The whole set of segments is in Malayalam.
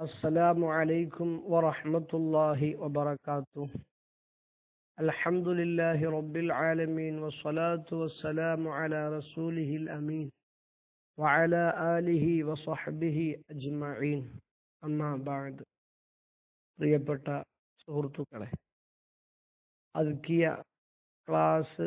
السلام عليكم ورحمة الله وبركاته الحمد لله رب العالمين والصلاة والسلام على رسوله الأمين وعلى آله وصحبه أجمعين أما بعد പ്രിയപ്പെട്ട സുഹൃത്തുക്കളെ അതുക്കിയ ക്ലാസ്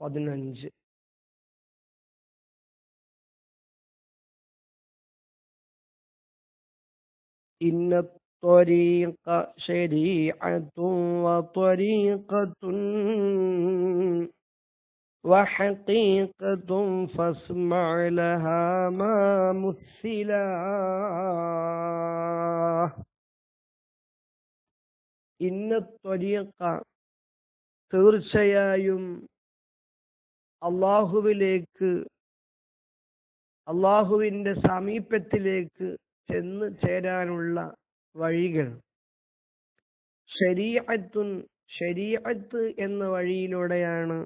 പതിനഞ്ച് إن الطريق شريعة وطريقة وحقيقة فاسمع لها ما مثلا إن الطريق തീർച്ചയായും അള്ളാഹുവിലേക്ക് അള്ളാഹുവിൻ്റെ സമീപത്തിലേക്ക് ചെന്ന് ചേരാനുള്ള വഴികൾ. ശരീഅത്തുൻ ശരീഅത്ത് എന്ന വഴിയിലൂടെയാണ്.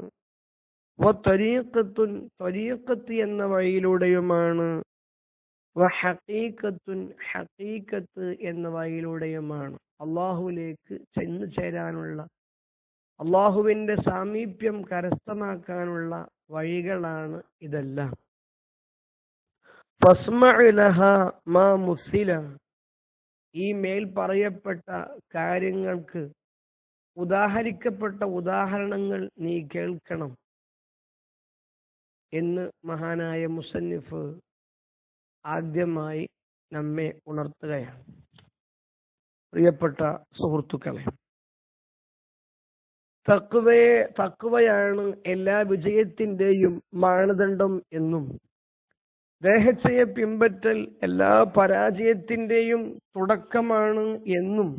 ത്വരീഖത്തുൻ ത്വരീഖത്ത് എന്ന വഴിയിലൂടെയുമാണ്. ഹക്കീക്കത്തുൻ ഹക്കീക്കത്ത് എന്ന വഴിയിലൂടെയുമാണ്. അള്ളാഹുവിലേക്ക് ചെന്ന് ചേരാനുള്ള അള്ളാഹുവിന്റെ സാമീപ്യം കരസ്ഥമാക്കാനുള്ള വഴികളാണ് ഇതെല്ലാം. ഈ മേൽ പറയപ്പെട്ട കാര്യങ്ങൾക്ക് ഉദാഹരിക്കപ്പെട്ട ഉദാഹരണങ്ങൾ നീ കേൾക്കണം എന്ന് മഹാനായ മുസന്നിഫ് ആദ്യമായി നമ്മെ ഉണർത്തുകയാണ്. പ്രിയപ്പെട്ട സുഹൃത്തുക്കളെ തക്കുവയെ തക്കുവയാണ് എല്ലാ വിജയത്തിന്റെയും മാനദണ്ഡം എന്നും ദേഹച്ചയെ പിമ്പറ്റൽ എല്ലാ പരാജയത്തിന്റെയും തുടക്കമാണ് എന്നും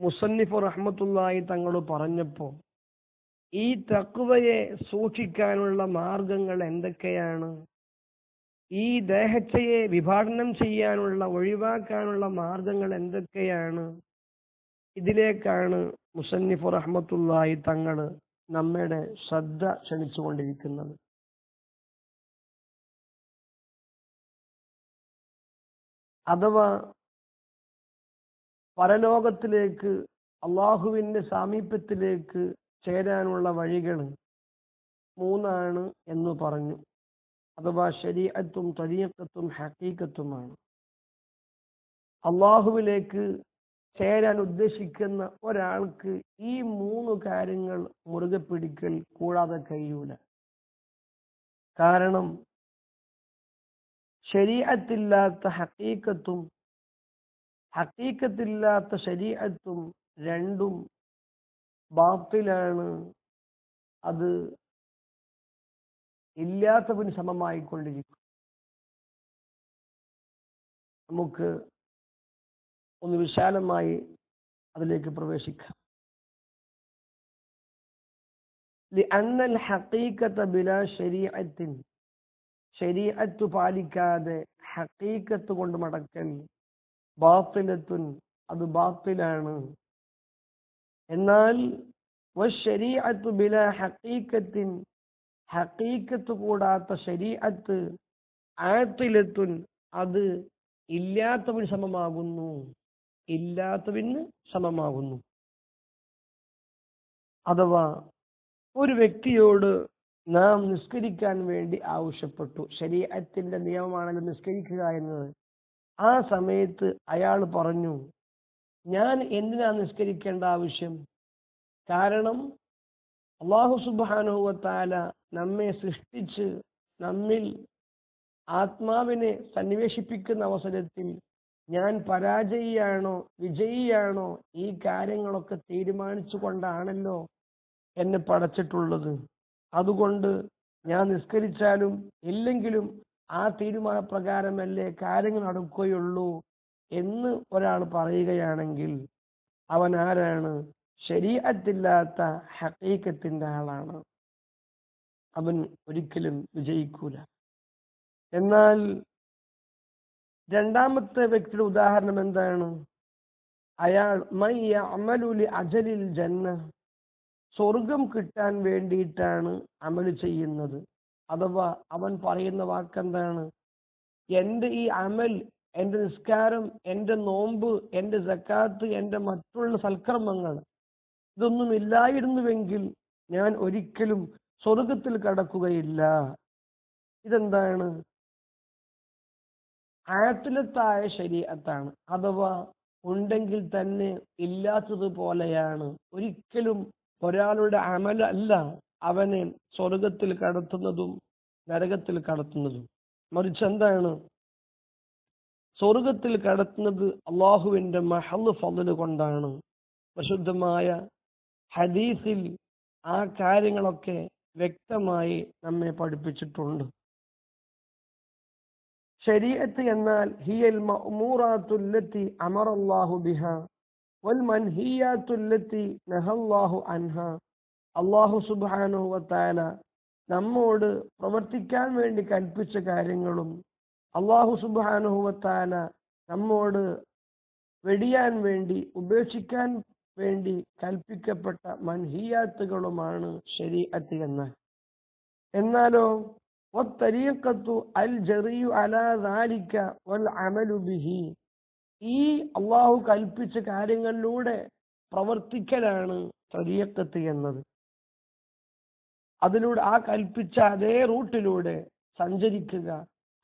മുസന്നിഫ് റഹ്മത്തുള്ളായി തങ്ങൾ പറഞ്ഞപ്പോൾ ഈ തക്കുവയെ സൂക്ഷിക്കാനുള്ള മാർഗങ്ങൾ എന്തൊക്കെയാണ്? ഈ ദേഹച്ചയെ വിഭാടനം ചെയ്യാനുള്ള ഒഴിവാക്കാനുള്ള മാർഗങ്ങൾ എന്തൊക്കെയാണ്? ഇതിലേക്കാണ് മുസന്നിഫ് റഹ്മത്തുള്ളായി തങ്ങൾ നമ്മുടെ ശ്രദ്ധ ക്ഷണിച്ചുകൊണ്ടിരിക്കുന്നത്. അഥവാ പരലോകത്തിലേക്ക് അള്ളാഹുവിന്റെ സാമീപ്യത്തിലേക്ക് ചേരാനുള്ള വഴികൾ മൂന്നാണ് എന്ന് പറഞ്ഞു. അഥവാ ശരീഅത്തും തരീക്കത്തും ഹക്കീക്കത്തുമാണ് അള്ളാഹുവിലേക്ക് ചേരാൻ ഉദ്ദേശിക്കുന്ന ഒരാൾക്ക് ഈ മൂന്ന് കാര്യങ്ങൾ മുറുകെ പിടിക്കൽ കൂടാതെ കഴിയൂല. കാരണം ശരീഅത്തില്ലാത്ത ഹക്കീക്കത്തും ഹക്കീക്കത്തില്ലാത്ത ശരീഅത്തും രണ്ടും ബാത്തിലാണ് അത് ഇല്ലാത്തവന് സമമായിക്കൊണ്ടിരിക്കും നമുക്ക് ഒന്ന് വിശാലമായി അതിലേക്ക് പ്രവേശിക്കാം لأن الحقيقة بلا شريعة ശരീഅത്ത് പാലിക്കാതെ ഹക്കീക്കത്ത് കൊണ്ട് മടക്കൽ ബാത്തിലത്തുൻ അത് ബാത്തിലാണ്. എന്നാൽ ശരീഅത്ത് ബില ഹക്കീക്കത്തിൻ ഹക്കീക്കത്ത് കൂടാത്ത ശരീഅത്ത് ആത്തിലത്തുൻ അത് ഇല്ലാത്തവന് സമമാകുന്നു. ഇല്ലാത്തവന് സമമാകുന്നു. അഥവാ ഒരു വ്യക്തിയോട് നാം നിസ്കരിക്കാൻ വേണ്ടി ആവശ്യപ്പെട്ടു. ശരീരത്തിന്റെ നിയമമാണല്ലോ നിസ്കരിക്കുക എന്നത്. ആ സമയത്ത് അയാൾ പറഞ്ഞു ഞാൻ എന്തിനാ നിസ്കരിക്കേണ്ട ആവശ്യം? കാരണം അള്ളാഹു സുബാനുഭവത്താല നമ്മെ സൃഷ്ടിച്ച് നമ്മിൽ ആത്മാവിനെ സന്നിവേശിപ്പിക്കുന്ന അവസരത്തിൽ ഞാൻ പരാജയിയാണോ വിജയിയാണോ ഈ കാര്യങ്ങളൊക്കെ തീരുമാനിച്ചു കൊണ്ടാണല്ലോ എന്നെ പടച്ചിട്ടുള്ളത്. അതുകൊണ്ട് ഞാൻ നിസ്കരിച്ചാലും ഇല്ലെങ്കിലും ആ തീരുമാനപ്രകാരമല്ലേ കാര്യങ്ങൾ നടക്കുകയുള്ളൂ എന്ന് ഒരാൾ പറയുകയാണെങ്കിൽ അവൻ ആരാണ്? ശരീരത്തില്ലാത്ത ഹക്കീക്കത്തിന്റെ ആളാണ്. അവൻ ഒരിക്കലും വിജയിക്കൂല. എന്നാൽ രണ്ടാമത്തെ വ്യക്തിയുടെ ഉദാഹരണം എന്താണ്? അയാൾ അമലുലി അജലിൽ ജന്ന സ്വർഗം കിട്ടാൻ വേണ്ടിയിട്ടാണ് അമൽ ചെയ്യുന്നത്. അഥവാ അവൻ പറയുന്ന വാക്കെന്താണ്? എന്റെ ഈ അമൽ എന്റെ നിസ്കാരം എന്റെ നോമ്പ് എന്റെ സക്കാത്ത് എന്റെ മറ്റുള്ള സൽക്കർമ്മങ്ങൾ ഇതൊന്നും ഇല്ലായിരുന്നുവെങ്കിൽ ഞാൻ ഒരിക്കലും സ്വർഗത്തിൽ കടക്കുകയില്ല. ഇതെന്താണ്? ആത്തിലത്തായ ശരീരത്താണ്. അഥവാ ഉണ്ടെങ്കിൽ തന്നെ ഇല്ലാത്തതുപോലെയാണ്. ഒരിക്കലും ഒരാളുടെ അമലല്ല അവനെ സ്വർഗത്തിൽ കടത്തുന്നതും നരകത്തിൽ കടത്തുന്നതും. മറിച്ച് എന്താണ്? സ്വർഗത്തിൽ കടത്തുന്നത് അള്ളാഹുവിന്റെ മഹൽ ഫضൽ കൊണ്ടാണ്. പ്രശുദ്ധമായ ഹദീസിൽ ആ കാര്യങ്ങളൊക്കെ വ്യക്തമായി നമ്മെ പഠിപ്പിച്ചിട്ടുണ്ട്. ശരീഅത്ത് എന്നാൽ ഹിയൽ അമറല്ലാഹു ബിഹ. അള്ളാഹു സുബാനു വതആല നമ്മോട് പ്രവർത്തിക്കാൻ വേണ്ടി കൽപ്പിച്ച കാര്യങ്ങളും അള്ളാഹു സുബ്ഹാനഹു വതആല നമ്മോട് വെടിയാൻ വേണ്ടി ഉപേക്ഷിക്കാൻ വേണ്ടി കൽപ്പിക്കപ്പെട്ട മൻഹിയാത്തുകളുമാണ് ശരീഅത്ത് എന്ന്. എന്നാലോ ഒത്തരീക്കത്തു അൽ ജറിയു അലാ ദാലിക വൽ അമലു ബിഹി. ഈ അള്ളാഹു കൽപ്പിച്ച കാര്യങ്ങളിലൂടെ പ്രവർത്തിക്കലാണ് തരീഖത്ത് എന്നത്. അതിലൂടെ ആ കൽപ്പിച്ച അതേ റൂട്ടിലൂടെ സഞ്ചരിക്കുക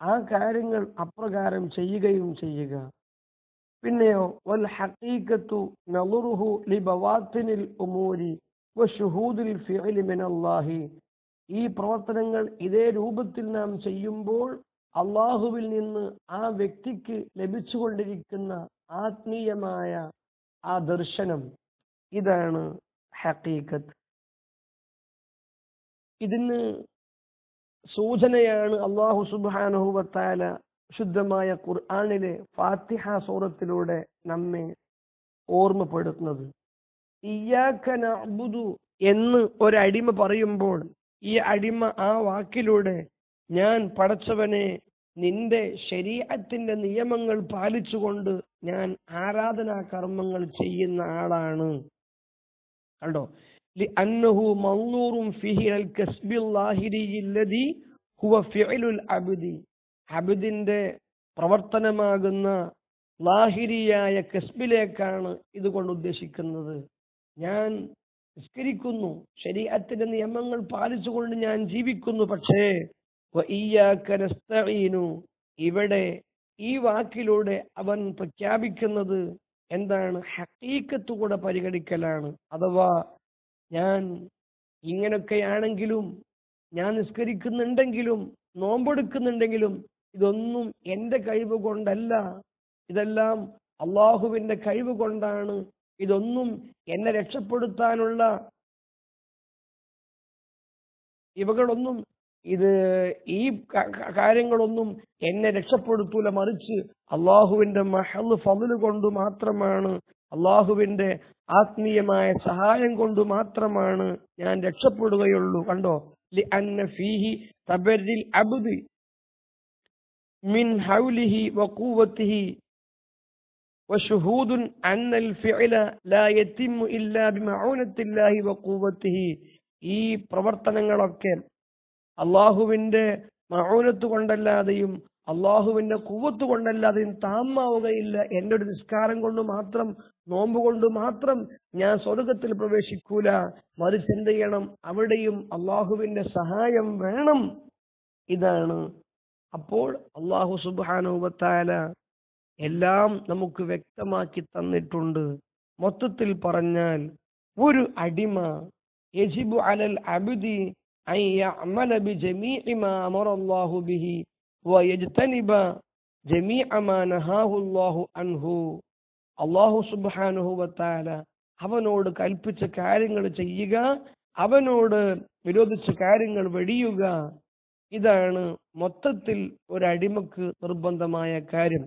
ആ കാര്യങ്ങൾ അപ്രകാരം ചെയ്യുകയും ചെയ്യുക. പിന്നെയോ വൽ ഹഖീഖത്തു നളുറുഹു ലി ബവാത്തിനിൽ ഉമൂരി മിനല്ലാഹി. ഈ പ്രവർത്തനങ്ങൾ ഇതേ രൂപത്തിൽ നാം ചെയ്യുമ്പോൾ അള്ളാഹുവിൽ നിന്ന് ആ വ്യക്തിക്ക് ലഭിച്ചുകൊണ്ടിരിക്കുന്ന ആത്മീയമായ ആ ദർശനം. ഇതാണ് ഹക്കീക്കത്ത് ഇതിന് സൂചനയാണ് അള്ളാഹു സുബാനുഹുവത്താല ശുദ്ധമായ ഖുർആാനിലെ ഫാത്തിഹ സൂറത്തിലൂടെ നമ്മെ ഓർമ്മപ്പെടുത്തുന്നത്. ഇയാക്ക നഅ്ബുദു എന്ന് ഒരടിമ പറയുമ്പോൾ ഈ അടിമ ആ വാക്കിലൂടെ ഞാൻ പടച്ചവനെ നിന്റെ ശരീരത്തിന്റെ നിയമങ്ങൾ പാലിച്ചുകൊണ്ട് ഞാൻ ആരാധനാ കർമ്മങ്ങൾ ചെയ്യുന്ന ആളാണ്. കണ്ടോ? അന്നഹു മന്നൂറും ഫിഹിൽ കസ്ബില്ലാഹിരി ഹുവ ഫിഅലുൽ അബ്ദി. അബിദിന്റെ പ്രവർത്തനമാകുന്ന ലാഹിരിയായ കസ്ബിലേക്കാണ് ഇതുകൊണ്ട് ഉദ്ദേശിക്കുന്നത്. ഞാൻ നിസ്കരിക്കുന്നു. ശരീരത്തിന്റെ നിയമങ്ങൾ പാലിച്ചുകൊണ്ട് ഞാൻ ജീവിക്കുന്നു. പക്ഷേ ഇവിടെ ഈ വാക്കിലൂടെ അവൻ പ്രഖ്യാപിക്കുന്നത് എന്താണ്? ഹക്കീക്കത്ത് കൂടെ പരിഗണിക്കലാണ്. അഥവാ ഞാൻ ഇങ്ങനൊക്കെയാണെങ്കിലും ഞാൻ നിസ്കരിക്കുന്നുണ്ടെങ്കിലും നോമ്പെടുക്കുന്നുണ്ടെങ്കിലും ഇതൊന്നും എന്റെ കഴിവ് കൊണ്ടല്ല. ഇതെല്ലാം അള്ളാഹുവിന്റെ കഴിവ് കൊണ്ടാണ്. ഇതൊന്നും എന്നെ രക്ഷപ്പെടുത്താനുള്ള ഇവകളൊന്നും ഇത് ഈ കാര്യങ്ങളൊന്നും എന്നെ രക്ഷപ്പെടുത്തൂല മറിച്ച് അള്ളാഹുവിന്റെ മഹല് ഫതില് കൊണ്ട് മാത്രമാണ് അള്ളാഹുവിന്റെ ആത്മീയമായ സഹായം കൊണ്ട് മാത്രമാണ് ഞാൻ രക്ഷപ്പെടുകയുള്ളൂ കണ്ടോ ലി അന്ന ഫീഹി തബരിൽ അബ്ദി മിൻ ഹൗലിഹി വഖൂവത്തിഹി وشهود أن الفعل لا يتم إلا بمعونة الله وقوته ഈ പ്രവർത്തനങ്ങളൊക്കെ അള്ളാഹുവിന്റെ മൗനത്ത് കൊണ്ടല്ലാതെയും അള്ളാഹുവിന്റെ കുവത്ത് കൊണ്ടല്ലാതെയും താമാവുകയില്ല എന്റെ ഒരു നിസ്കാരം കൊണ്ട് മാത്രം നോമ്പ് കൊണ്ട് മാത്രം ഞാൻ സ്വർഗത്തിൽ പ്രവേശിക്കൂല. മറിച്ച് എന്ത് ചെയ്യണം? അവിടെയും അള്ളാഹുവിന്റെ സഹായം വേണം. ഇതാണ്. അപ്പോൾ അള്ളാഹു സുബാനുപത്താല എല്ലാം നമുക്ക് വ്യക്തമാക്കി തന്നിട്ടുണ്ട്. മൊത്തത്തിൽ പറഞ്ഞാൽ ഒരു അടിമ യജിബു അലൽ അബുദി أن يعمل بجميع ما أمر الله به ويجتنب جميع ما نهاه الله عنه അള്ളാഹു സുബാനുഹു വത്താല അവനോട് കൽപ്പിച്ച കാര്യങ്ങൾ ചെയ്യുക അവനോട് വിരോധിച്ച കാര്യങ്ങൾ വെടിയുക ഇതാണ് മൊത്തത്തിൽ ഒരു അടിമക്ക് നിർബന്ധമായ കാര്യം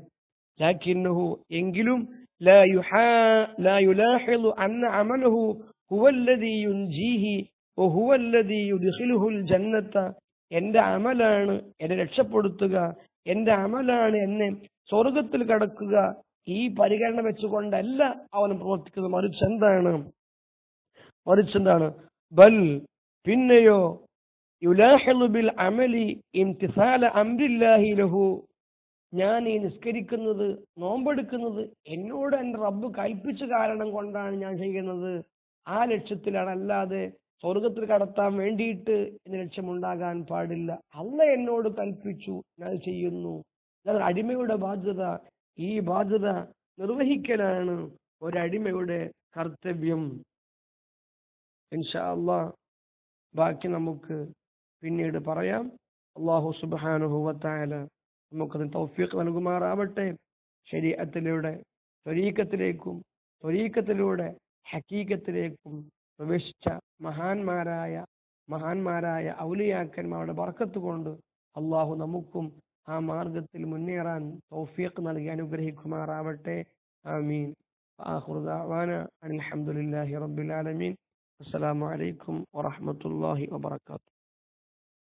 ലാക്കിന്നഹു എങ്കിലും لا يحا- لا يلاحظ أن عمله ജന്നത്ത. എന്റെ അമലാണ് എന്നെ രക്ഷപ്പെടുത്തുക. എന്റെ അമലാണ് എന്നെ സ്വർഗത്തിൽ കടക്കുക. ഈ പരിഗണന വെച്ചുകൊണ്ടല്ല അവൻ പ്രവർത്തിക്കുന്നത്. മറിച്ച് എന്താണ്? മറിച്ച് എന്താണ്? ബൽ പിന്നെയോ ബിൽ അമലി അംരില്ലാഹി ലഹു. ഞാൻ ഈ നിസ്കരിക്കുന്നത് നോമ്പെടുക്കുന്നത് എന്നോട് എന്റെ റബ്ബ് കൽപ്പിച്ച കാരണം കൊണ്ടാണ് ഞാൻ ചെയ്യുന്നത്. ആ ലക്ഷ്യത്തിലാണ് അല്ലാതെ സ്വർഗത്തിൽ കടത്താൻ വേണ്ടിയിട്ട് എന്റെ ലക്ഷ്യമുണ്ടാകാൻ പാടില്ല. അല്ല എന്നോട് കൽപ്പിച്ചു ഞാൻ ചെയ്യുന്നു. ഞാൻ അടിമയുടെ ബാധ്യത ഈ ബാധ്യത നിർവഹിക്കലാണ് ഒരടിമയുടെ കർത്തവ്യം. ഇൻഷാ അള്ളാ ബാക്കി നമുക്ക് പിന്നീട് പറയാം. അള്ളാഹു സുബാനുഹുവത്തായ നമുക്കതിന് തൗഫീഖ് നൽകുമാറാവട്ടെ. ശരീരത്തിലൂടെ ത്വരീക്കത്തിലേക്കും ത്വരീക്കത്തിലൂടെ ഹക്കീക്കത്തിലേക്കും പ്രവേശിച്ച മഹാന്മാരായ മഹാന്മാരായ ഔലിയാക്കന്മാരുടെ വറക്കത്ത് കൊണ്ട് അള്ളാഹു നമുക്കും ആ മാർഗത്തിൽ മുന്നേറാൻ തൗഫീഖ് നൽകി അനുഗ്രഹിക്കുമാറാവട്ടെ. ആമീൻ. അലഹമുല്ലാഹി റബുലാലമീൻ അസ്സലാമലൈക്കും വറഹമത്തല്ലാഹി വാത്തു